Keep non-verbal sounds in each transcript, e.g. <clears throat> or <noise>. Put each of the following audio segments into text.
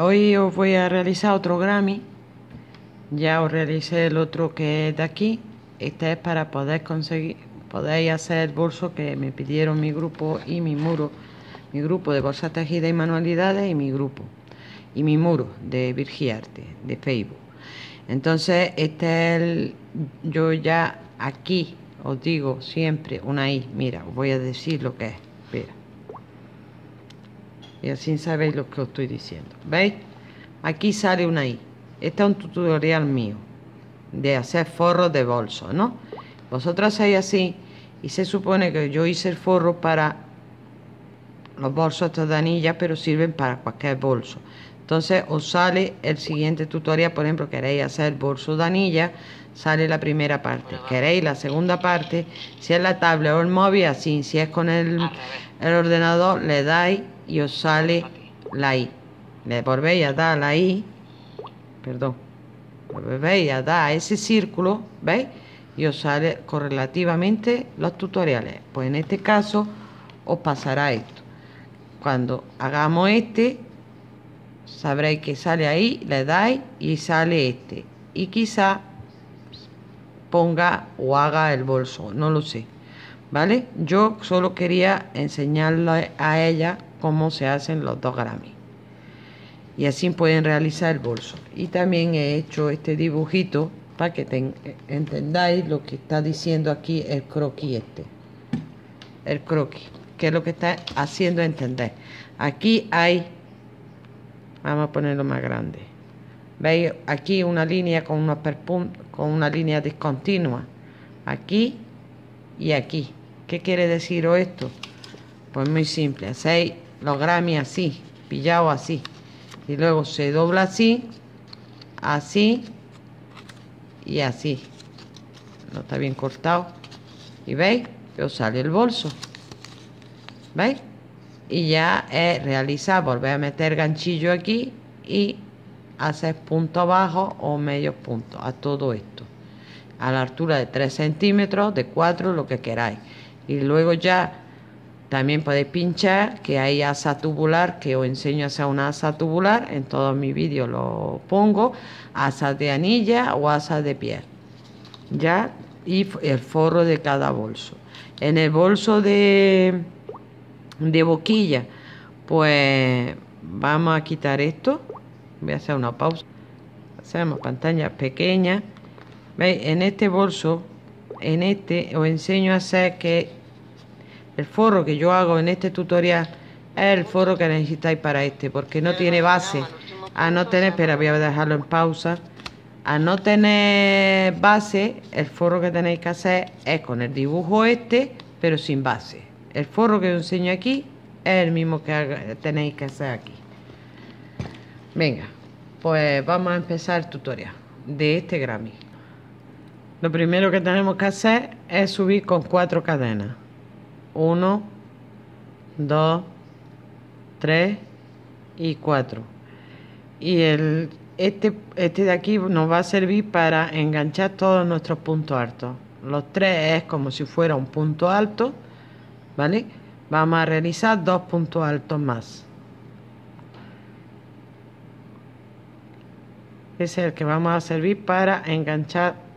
Hoy os voy a realizar otro Grammy. Ya os realicé el otro que es de aquí. Este es para poder conseguir, podéis hacer el bolso que me pidieron mi grupo y mi muro. Mi grupo de bolsas tejidas y manualidades y mi grupo. Y mi muro de Virgiarte, de Facebook. Entonces, este es el, yo ya aquí os digo siempre una I. Mira, os voy a decir lo que es. Y así sabéis lo que os estoy diciendo. ¿Veis? Aquí sale una I. Este es un tutorial mío de hacer forros de bolso, ¿no? Vosotros hacéis así y se supone que yo hice el forro para los bolsos estos de anilla, pero sirven para cualquier bolso. Entonces os sale el siguiente tutorial, por ejemplo, queréis hacer bolso de anilla, sale la primera parte. Queréis la segunda parte, si es la tablet o el móvil, así, si es con el, el ordenador, le dais y os sale la I. Le volvéis a dar la I, perdón, volvéis a dar ese círculo, ¿veis? Y os sale correlativamente los tutoriales. Pues en este caso os pasará esto. Cuando hagamos este, sabréis que sale ahí, le dais y sale este. Y quizá ponga o haga el bolso, no lo sé. ¿Vale? Yo solo quería enseñarle a ella cómo se hacen los dos Grammy. Y así pueden realizar el bolso. Y también he hecho este dibujito para que entendáis lo que está diciendo aquí el croquis este. El croquis, que es lo que está haciendo entender. Aquí hay, vamos a ponerlo más grande. ¿Veis? Aquí una línea con, una con una línea discontinua. Aquí y aquí. ¿Qué quiere decir esto? Pues muy simple. Hacéis los Grammy así, pillado así. Y luego se dobla así, así y así. No está bien cortado. Y veis os sale el bolso. ¿Veis? Y ya es realizar, volver a meter ganchillo aquí y hacer punto abajo o medio punto a todo esto. A la altura de 3 centímetros, de 4, lo que queráis. Y luego ya también podéis pinchar que hay asa tubular, que os enseño a hacer una asa tubular, en todos mis vídeos lo pongo, asas de anilla o asas de piel. Ya, y el forro de cada bolso. En el bolso de, de boquilla, pues vamos a quitar esto. Voy a hacer una pausa. Hacemos pantalla pequeña. ¿Veis? En este bolso, en este, os enseño a hacer que el forro que yo hago en este tutorial es el forro que necesitáis para este, porque no tiene base. A no tener, espera, voy a dejarlo en pausa. A no tener base, el forro que tenéis que hacer es con el dibujo este, pero sin base. El forro que os enseño aquí es el mismo que tenéis que hacer aquí. Venga, pues vamos a empezar el tutorial de este Grammy. Lo primero que tenemos que hacer es subir con cuatro cadenas. 1, 2, 3 y 4. Y el, este, este de aquí nos va a servir para enganchar todos nuestros puntos altos. Los tres es como si fuera un punto alto, ¿vale? Vamos a realizar dos puntos altos más. Ese es el que vamos a servir para enganchar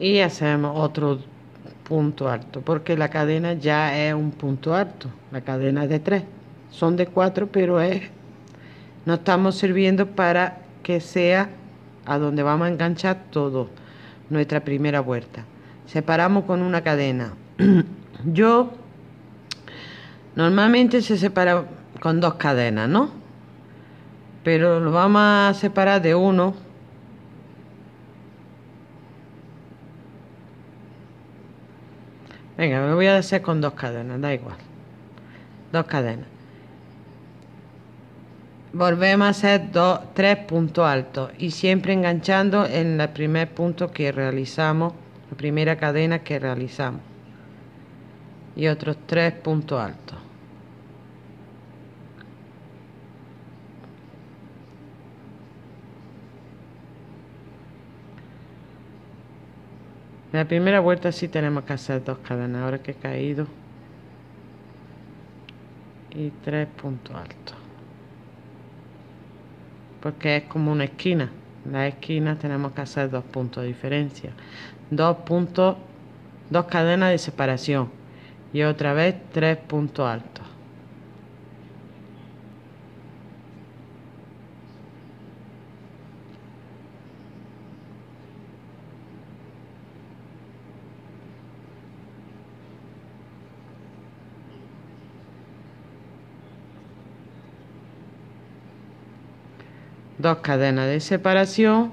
y hacemos otro punto alto porque la cadena ya es un punto alto la cadena de tres. Son de cuatro pero es no estamos sirviendo para que sea a donde vamos a enganchar todo nuestra primera vuelta. Separamos con una cadena. <clears throat> Yo normalmente se separa con dos cadenas no pero lo vamos a separar de uno Venga, me voy a hacer con dos cadenas, da igual. Dos cadenas. Volvemos a hacer dos, tres puntos altos y siempre enganchando en el primer punto que realizamos, la primera cadena que realizamos. Y otros tres puntos altos. La primera vuelta sí tenemos que hacer dos cadenas ahora que he caído. Y tres puntos altos. Porque es como una esquina. La esquina tenemos que hacer dos puntos de diferencia. Dos puntos dos cadenas de separación. Y otra vez tres puntos altos dos cadenas de separación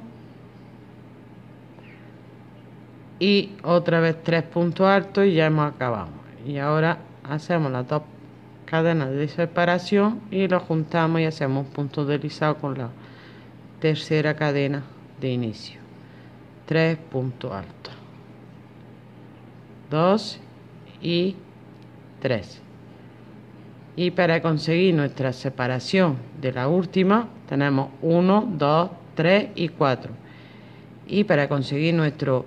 y otra vez tres puntos altos y ya hemos acabado y ahora hacemos las dos cadenas de separación y lo juntamos y hacemos un punto deslizado con la tercera cadena de inicio. Tres puntos altos. Dos y tres y para conseguir nuestra separación de la última tenemos 1, 2, 3 y 4 y para conseguir nuestra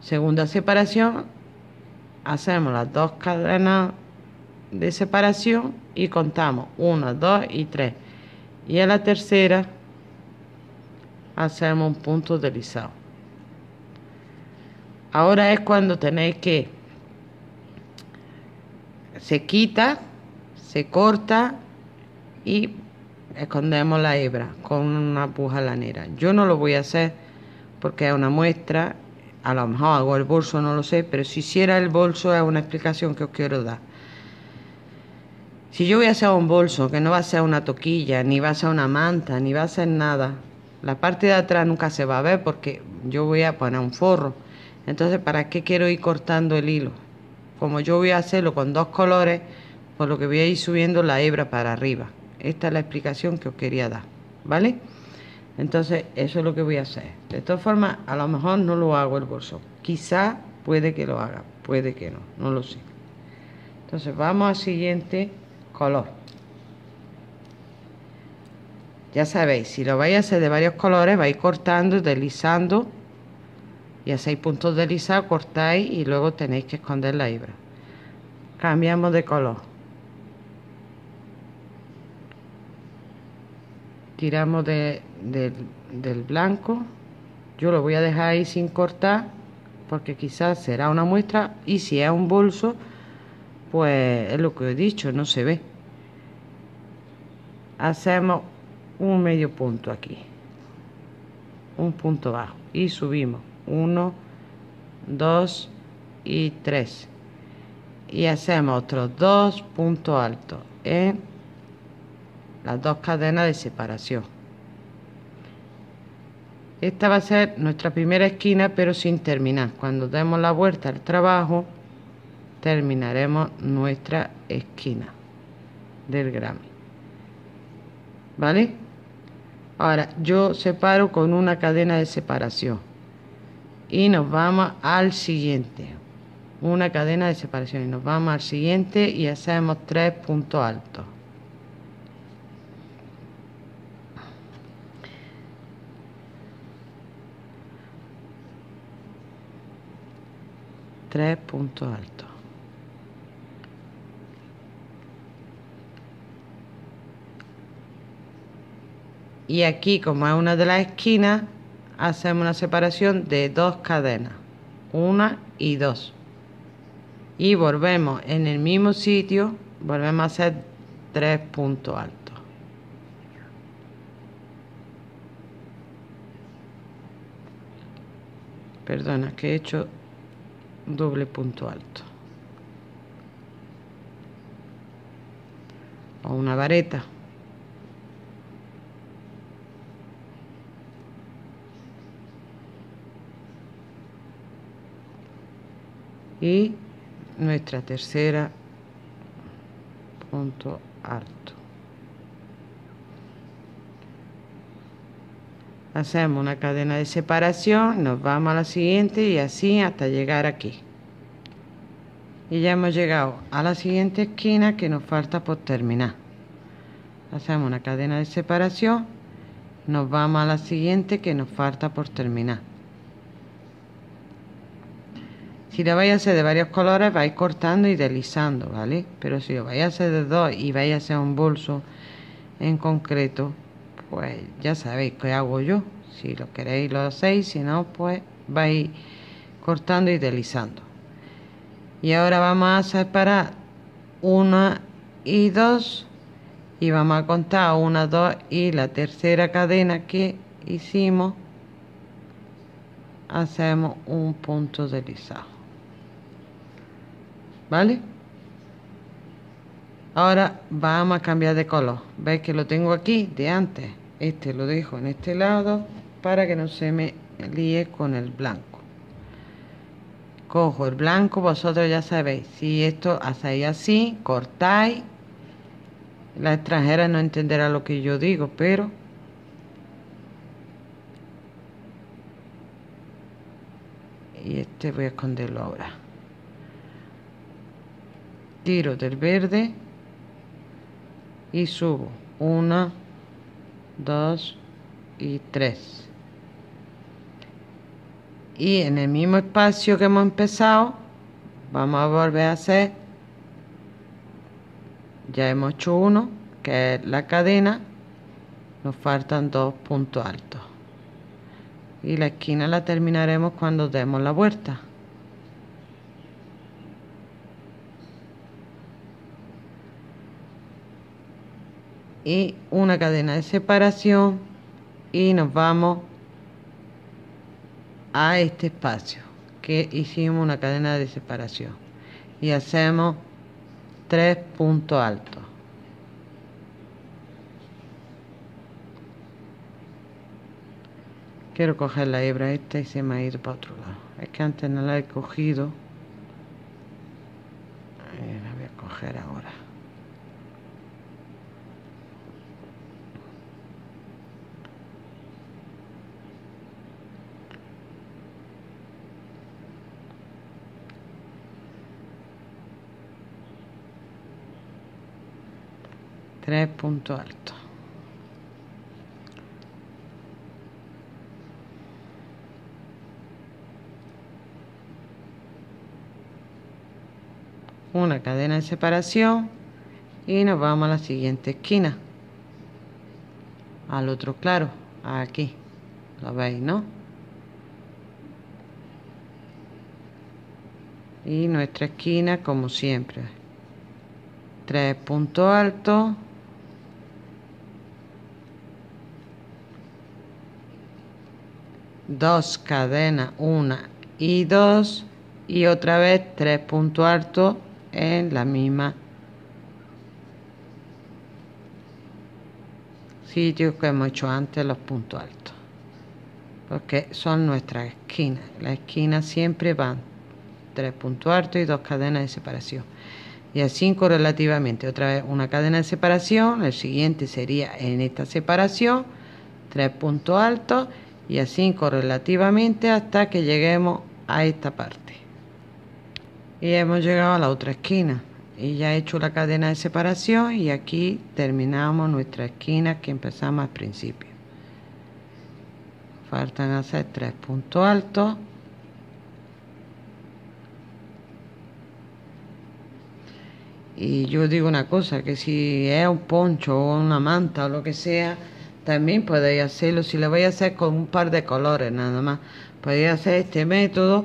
segunda separación hacemos las dos cadenas de separación y contamos 1, 2 y 3 y a la tercera hacemos un punto deslizado. Ahora es cuando tenéis que se quita se corta y escondemos la hebra con una puja lanera. Yo no lo voy a hacer porque es una muestra, a lo mejor hago el bolso, no lo sé, pero si hiciera el bolso es una explicación que os quiero dar. Si yo voy a hacer un bolso, que no va a ser una toquilla, ni va a ser una manta, ni va a ser nada, la parte de atrás nunca se va a ver porque yo voy a poner un forro. Entonces, ¿para qué quiero ir cortando el hilo? Como yo voy a hacerlo con dos colores, por lo que voy a ir subiendo la hebra para arriba. Esta es la explicación que os quería dar, ¿vale? Entonces, eso es lo que voy a hacer. De todas formas, a lo mejor no lo hago el bolso. Quizá puede que lo haga, puede que no, no lo sé. Entonces, vamos al siguiente color. Ya sabéis, si lo vais a hacer de varios colores, vais cortando, deslizando y hacéis puntos deslizados, cortáis y luego tenéis que esconder la hebra. Cambiamos de color. Tiramos de, del blanco. Yo lo voy a dejar ahí sin cortar porque quizás será una muestra y si es un bolso pues es lo que he dicho no se ve. Hacemos un medio punto aquí un punto bajo y subimos uno dos y tres. Y hacemos otros dos puntos altos en las dos cadenas de separación. Esta va a ser nuestra primera esquina, pero sin terminar. Cuando demos la vuelta al trabajo, terminaremos nuestra esquina del Grammy. ¿Vale? Ahora, yo separo con una cadena de separación. Y nos vamos al siguiente. Una cadena de separación. Y nos vamos al siguiente y hacemos tres puntos altos. Tres puntos altos. Y aquí, como es una de las esquinas, hacemos una separación de dos cadenas, una y dos. Y volvemos en el mismo sitio, volvemos a hacer tres puntos altos. Perdona, que he hecho doble punto alto. O una vareta. Y nuestra tercera punto alto hacemos una cadena de separación, nos vamos a la siguiente y así hasta llegar aquí. Y ya hemos llegado a la siguiente esquina que nos falta por terminar. Hacemos una cadena de separación, nos vamos a la siguiente que nos falta por terminar. Si lo vais a hacer de varios colores, vais cortando y deslizando, ¿vale? Pero si lo vais a hacer de dos y vais a hacer un bolso en concreto, pues ya sabéis qué hago yo. Si lo queréis lo hacéis, si no, pues vais cortando y deslizando. Y ahora vamos a separar una y dos y vamos a contar una, dos y la tercera cadena que hicimos hacemos un punto deslizado ¿vale? Ahora vamos a cambiar de color. Veis que lo tengo aquí de antes. Este lo dejo en este lado para que no se me líe con el blanco. Cojo el blanco vosotros ya sabéis. Si esto hacéis así cortáis. La extranjera no entenderá lo que yo digo pero y este voy a esconderlo ahora. Tiro del verde y subo. Una dos y tres. Y en el mismo espacio que hemos empezado vamos a volver a hacer ya hemos hecho uno que es la cadena. Nos faltan dos puntos altos. Y la esquina la terminaremos cuando demos la vuelta y una cadena de separación y nos vamos a este espacio que hicimos una cadena de separación y hacemos tres puntos altos. Quiero coger la hebra esta y se me ha ido para otro lado. Es que antes no la he cogido. La voy a coger ahora tres puntos altos. Una cadena de separación y nos vamos a la siguiente esquina. Al otro claro aquí. Lo veis no y nuestra esquina como siempre. Tres puntos altos dos cadenas una y dos y otra vez tres puntos altos en la misma sitio que hemos hecho antes los puntos altos. Porque son nuestras esquinas. Las esquinas siempre van tres puntos altos y dos cadenas de separación. Y así correlativamente otra vez una cadena de separación. El siguiente sería en esta separación tres puntos altos y así correlativamente hasta que lleguemos a esta parte. Y hemos llegado a la otra esquina. Y ya he hecho la cadena de separación y aquí terminamos nuestra esquina que empezamos al principio. Faltan hacer tres puntos altos. Y yo digo una cosa que si es un poncho o una manta o lo que sea también podéis hacerlo si lo voy a hacer con un par de colores nada más podéis hacer este método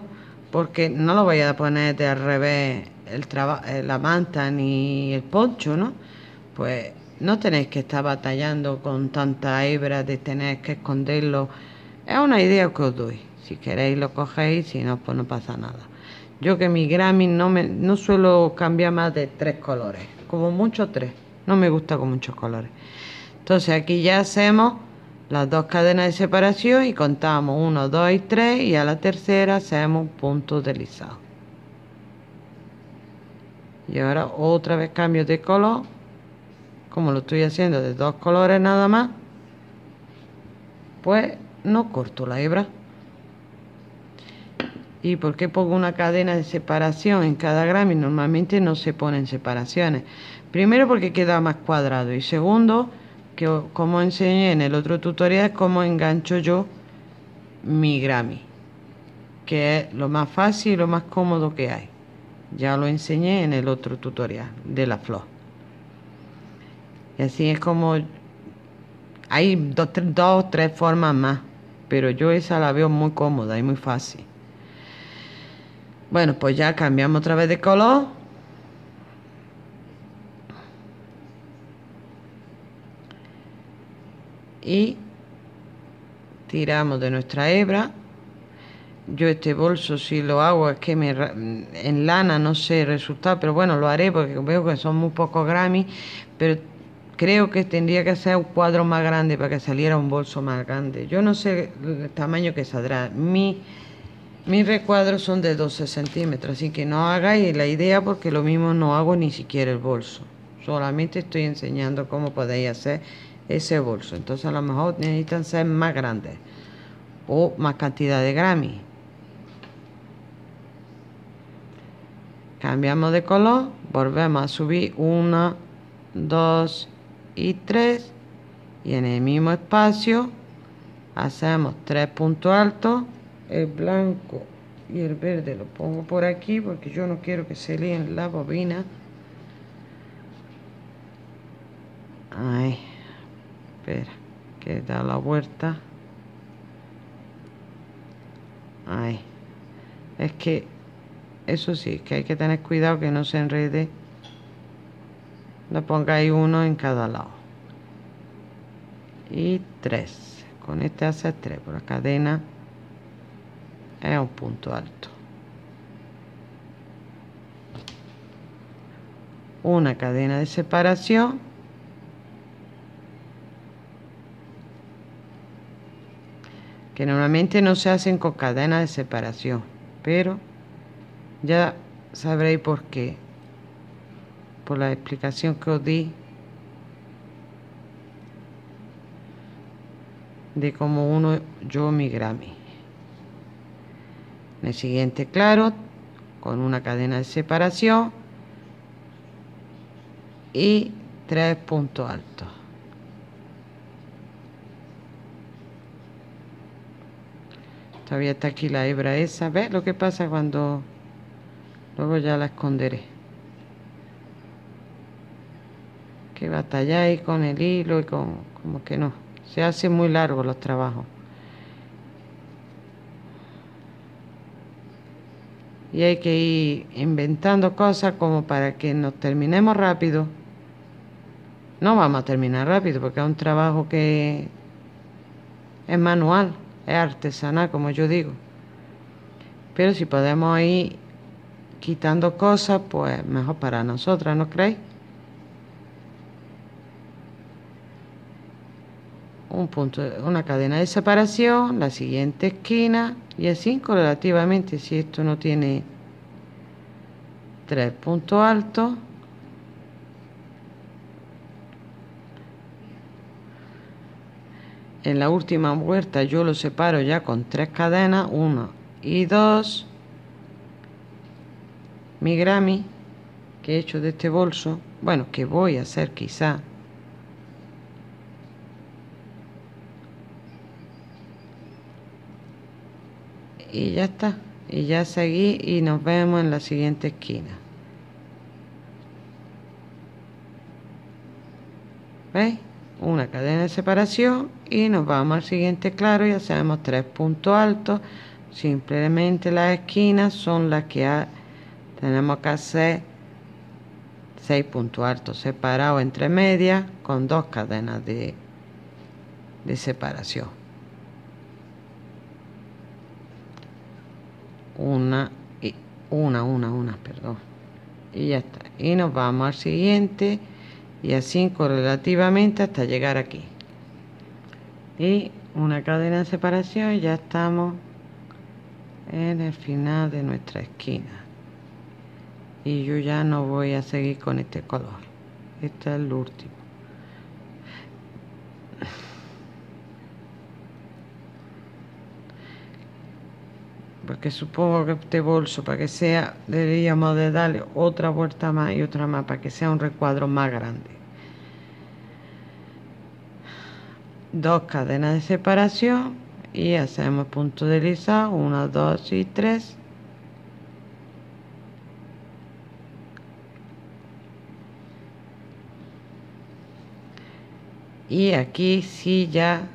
porque no lo voy a poner de al revés el eh, la manta ni el poncho, ¿no? Pues no tenéis que estar batallando con tanta hebra de tener que esconderlo. Es una idea que os doy. Si queréis lo cogéis, si no, pues no pasa nada. Yo que mi Grammy no, me, no suelo cambiar más de tres colores, como mucho tres. No me gusta con muchos colores. Entonces aquí ya hacemos las dos cadenas de separación y contamos 1, 2 y 3 y a la tercera hacemos un punto deslizado. Y ahora otra vez cambio de color, como lo estoy haciendo de dos colores nada más, pues no corto la hebra. ¿Y por qué pongo una cadena de separación en cada gramo? Y normalmente no se ponen separaciones. Primero porque queda más cuadrado y segundo que como enseñé en el otro tutorial, cómo engancho yo mi Grammy. que es lo más fácil y lo más cómodo que hay. Ya lo enseñé en el otro tutorial de la flor. Y así es como hay dos, dos tres formas más, pero yo esa la veo muy cómoda y muy fácil. Bueno, pues ya cambiamos otra vez de color. Y tiramos de nuestra hebra. Yo este bolso si lo hago es que me en lana no sé el resultado pero bueno lo haré porque veo que son muy pocos Grammy pero creo que tendría que ser un cuadro más grande para que saliera un bolso más grande. Yo no sé el tamaño que saldrá. Mi mis recuadros son de 12 centímetros así que no hagáis la idea porque lo mismo no hago ni siquiera el bolso. Solamente estoy enseñando cómo podéis hacer ese bolso. Entonces a lo mejor necesitan ser más grandes o más cantidad de Grammy. Cambiamos de color, volvemos a subir 1, 2 y 3 y en el mismo espacio hacemos tres puntos altos, el blanco y el verde lo pongo por aquí porque yo no quiero que se líen la bobina. Ahí, espera, que da la vuelta. Ahí, es que eso sí, que hay que tener cuidado que no se enrede. Lo pongáis uno en cada lado. Y tres. Con este hace tres. Por la cadena es un punto alto. Una cadena de separación. Que normalmente no se hacen con cadena de separación. Pero ya sabréis por qué. Por la explicación que os di de cómo uno yo mi Grammy. En el siguiente claro, con una cadena de separación y tres puntos altos. Todavía está aquí la hebra esa. ¿Ves lo que pasa cuando Luego ya la esconderé. Que batalláis con el hilo y con... como que no. Se hacen muy largos los trabajos. Y hay que ir inventando cosas como para que nos terminemos rápido. No vamos a terminar rápido porque es un trabajo que es manual, artesanal, como yo digo. Pero si podemos ir quitando cosas, pues mejor para nosotras, ¿no creéis? Un punto, una cadena de separación, la siguiente esquina y así correlativamente si esto no tiene tres puntos altos en la última vuelta yo lo separo ya con tres cadenas, una y dos mi Grammy que he hecho de este bolso, bueno, que voy a hacer quizá. Y ya está. Y ya seguí y nos vemos en la siguiente esquina. ¿Veis? Una cadena de separación y nos vamos al siguiente claro y hacemos tres puntos altos. Simplemente las esquinas son las que tenemos que hacer seis puntos altos separados entre medias con dos cadenas de, de separación. Una y una una una perdón. Y ya está. Y nos vamos al siguiente y así correlativamente hasta llegar aquí. Y una cadena de separación ya estamos en el final de nuestra esquina. Y yo ya no voy a seguir con este color. Este es el último porque supongo que este bolso para que sea deberíamos de darle otra vuelta más y otra más para que sea un recuadro más grande. Dos cadenas de separación y hacemos punto deslizado 1 2 y 3 y aquí sí ya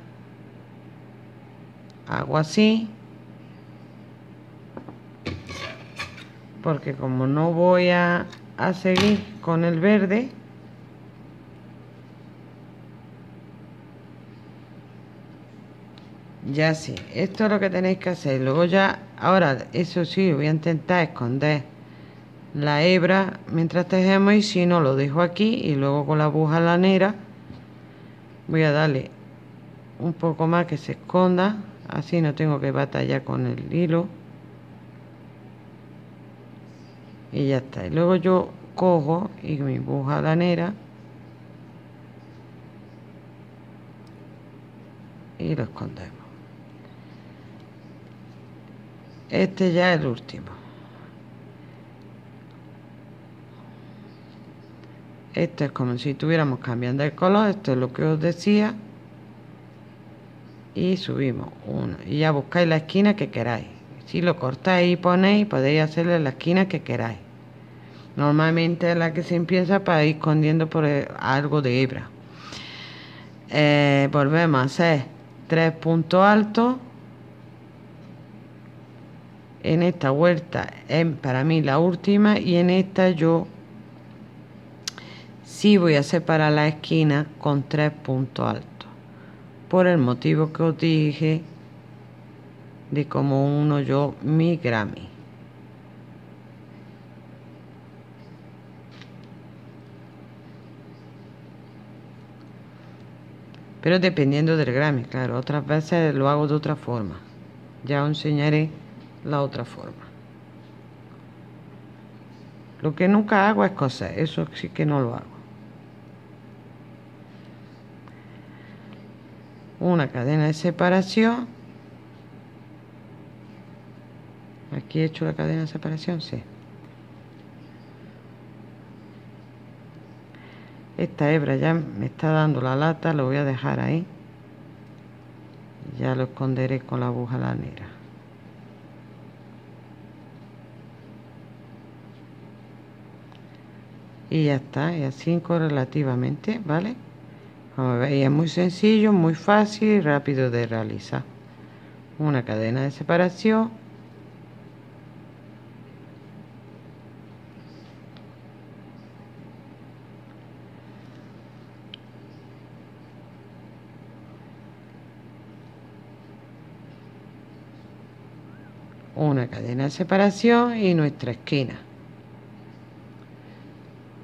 hago así porque como no voy a, a seguir con el verde ya sí esto es lo que tenéis que hacer. Luego ya ahora eso sí voy a intentar esconder la hebra mientras tejemos y si no lo dejo aquí y luego con la aguja lanera voy a darle un poco más que se esconda. Así no tengo que batallar con el hilo y ya está. Y luego yo cojo y mi aguja lanera y lo escondemos. Este ya es el último. Esto es como si estuviéramos cambiando el color esto es lo que os decía. Y subimos uno. Y ya buscáis la esquina que queráis si lo cortáis y ponéis podéis hacerle la esquina que queráis. Normalmente es la que se empieza para ir escondiendo por algo de hebra. Eh, volvemos a hacer tres puntos altos. En esta vuelta es para mí la última y en esta yo sí voy a separar la esquina con tres puntos altos. Por el motivo que os dije de cómo uno yo mi Grammy pero dependiendo del Grammy, claro, otras veces lo hago de otra forma. Ya os enseñaré la otra forma. Lo que nunca hago es coser, eso sí que no lo hago. Una cadena de separación. Aquí he hecho la cadena de separación, sí. Esta hebra ya me está dando la lata, lo voy a dejar ahí. Ya lo esconderé con la aguja lanera. y ya está, y así correlativamente, ¿vale? Como veis es muy sencillo, muy fácil y rápido de realizar. Una cadena de separación. Una cadena de separación y nuestra esquina.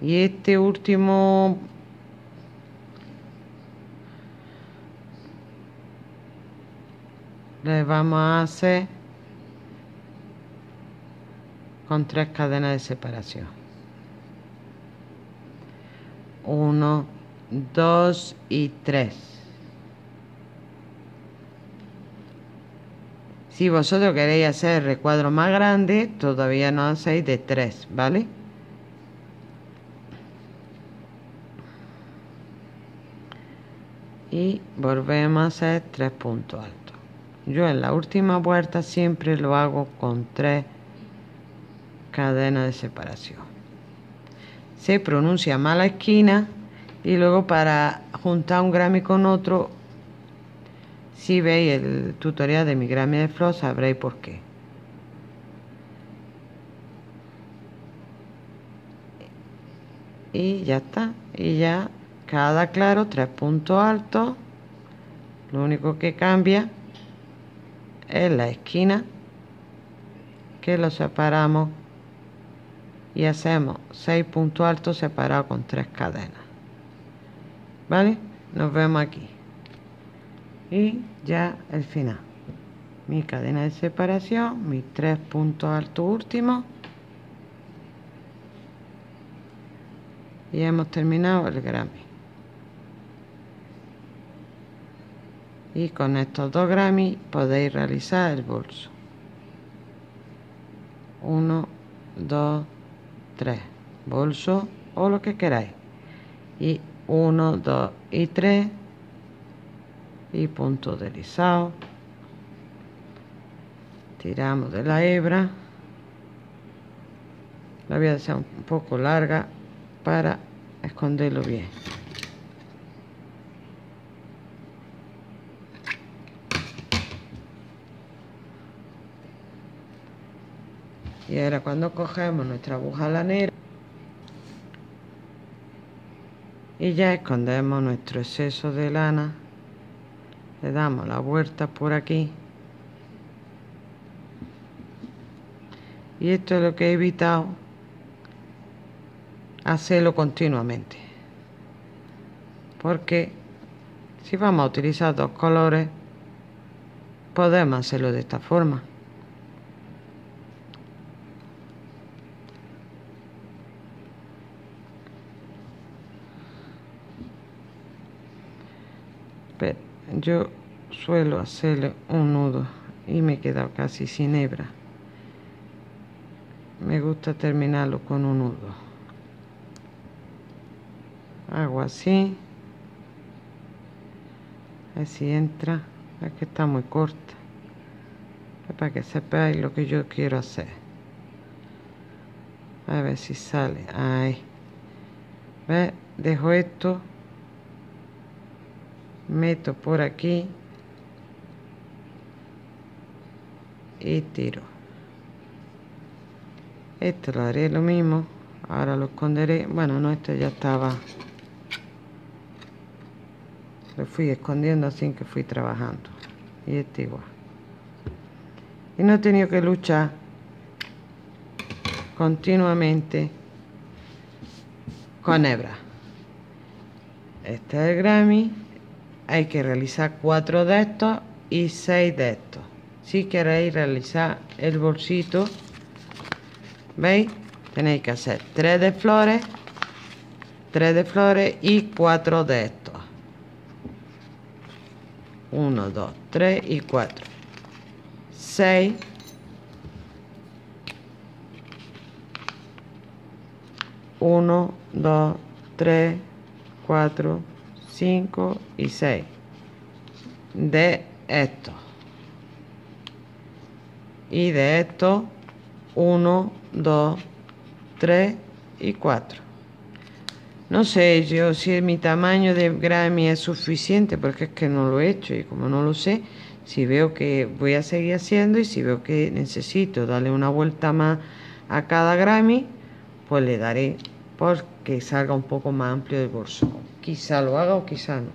Y este último le vamos a hacer con tres cadenas de separación. 1 2 y 3 si vosotros queréis hacer recuadro más grande todavía no hacéis de 3 ¿vale? y volvemos a hacer tres puntos altos yo en la última vuelta siempre lo hago con tres cadenas de separación se pronuncia mala esquina y luego para juntar un Grammy con otro si veis el tutorial de mi Grammy de Flow sabréis por qué. Y ya está. Y ya cada claro tres puntos altos lo único que cambia es la esquina que lo separamos y hacemos seis puntos altos separados con tres cadenas. Vale nos vemos aquí y ya el final. Mi cadena de separación mis tres puntos altos últimos y hemos terminado el Grammy. Y con estos dos Grammy podéis realizar el bolso. 1 2 3 bolso o lo que queráis. Y 1 2 y 3 y punto deslizado tiramos de la hebra. La voy a un poco larga para esconderlo bien. Y ahora cuando cogemos nuestra aguja lanera y ya escondemos nuestro exceso de lana le damos la vuelta por aquí. Y esto es lo que he evitado hacerlo continuamente. Porque si vamos a utilizar dos colores podemos hacerlo de esta forma pero yo suelo hacerle un nudo y me he quedado casi sin hebra. Me gusta terminarlo con un nudo. Hago así. Así entra. Es que está muy corta. Para que sepáis lo que yo quiero hacer. A ver si sale. Ahí. ¿Ves? dejo esto meto por aquí y tiro. Este lo haré lo mismo ahora lo esconderé. Bueno no este ya estaba. Lo fui escondiendo así que fui trabajando y este igual. Y no he tenido que luchar continuamente con hebra este es el Grammy hay que realizar cuatro de estos y seis de estos. Si queréis realizar el bolsito veis tenéis que hacer tres de flores tres de flores y cuatro de estos. 1 2 3 y 4 6 1 2 3 4 5 y 6 de esto. Y de esto 1 2 3 y 4 no sé yo si mi tamaño de Grammy es suficiente porque es que no lo he hecho y como no lo sé si veo que voy a seguir haciendo y si veo que necesito darle una vuelta más a cada Grammy pues le daré porque salga un poco más amplio el bolso quizá lo haga o quizá no.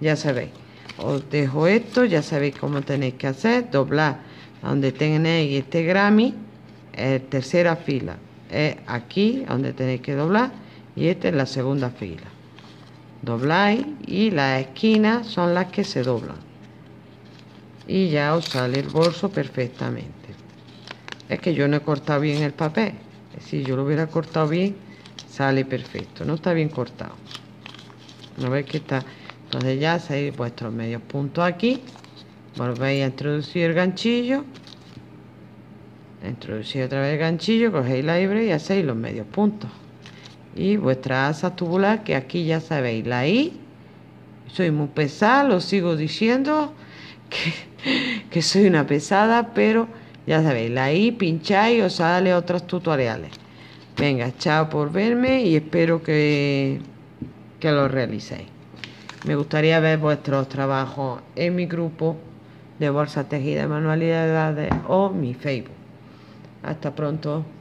Ya sabéis. Os dejo esto, ya sabéis cómo tenéis que hacer. Doblar donde tenéis este Grammy, tercera fila. Es aquí donde tenéis que doblar y esta es la segunda fila. Dobláis y las esquinas son las que se doblan. Y ya os sale el bolso perfectamente. Es que yo no he cortado bien el papel. Si yo lo hubiera cortado bien, sale perfecto. No está bien cortado. ¿No veis que está? Entonces ya hacéis vuestros medios puntos aquí. Volvéis a introducir el ganchillo. Introducir otra vez el ganchillo, cogéis la hebra y hacéis los medios puntos. Y vuestra asa tubular, que aquí ya sabéis, la I. Soy muy pesada, lo sigo diciendo, <laughs> que, que soy una pesada, pero ya sabéis, la I pincháis os sale otros tutoriales. Venga, chao por verme y espero que que lo realicéis. Me gustaría ver vuestros trabajos en mi grupo de bolsa tejida de manualidades o mi Facebook. Hasta pronto.